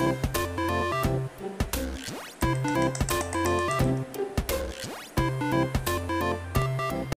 you